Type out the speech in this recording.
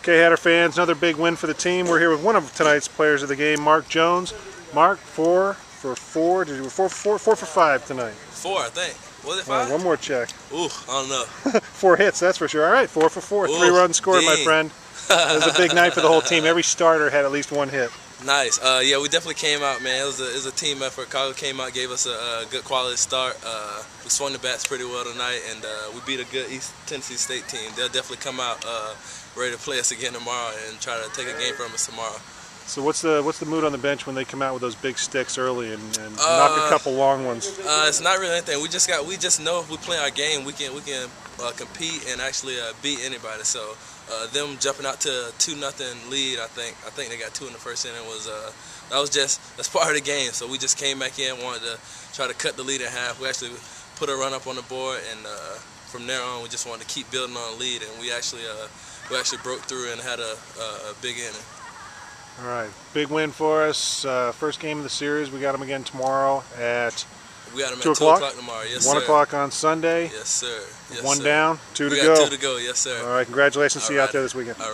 Okay, Hatter fans, another big win for the team. We're here with one of tonight's players of the game, Mark Jones. Mark, four for four. Did you four, four, four for five tonight? Four, I think. Was it five? one more check. Ooh, I don't know. four hits, that's for sure. All right, four for four. Ooh, Three runs scored, my friend. It was a big night for the whole team. Every starter had at least one hit. Nice. Uh, yeah, we definitely came out, man. It was a, it was a team effort. Chicago came out, gave us a, a good quality start. Uh, we swung the bats pretty well tonight, and uh, we beat a good East Tennessee State team. They'll definitely come out uh, ready to play us again tomorrow and try to take a game from us tomorrow. So what's the what's the mood on the bench when they come out with those big sticks early and, and knock a Uh, couple long ones? Uh, it's not really anything. We just got. We just know if we play our game, we can we can uh, compete and actually uh, beat anybody. So uh, them jumping out to a two nothing lead, I think I think they got two in the first inning was uh, that was just that's part of the game. So we just came back in, wanted to try to cut the lead in half. We actually put a run up on the board, and uh, from there on, we just wanted to keep building on the lead, and we actually uh, we actually broke through and had a, a, a big inning. All right, big win for us. Uh, first game of the series. We got them again tomorrow at We got them Two at o'clock? o'clock tomorrow. Yes, one sir. o'clock on Sunday. Yes, sir. Yes, one sir. down, two we to got go. two to go. Yes, sir. All right, congratulations. See you out there this weekend. All right.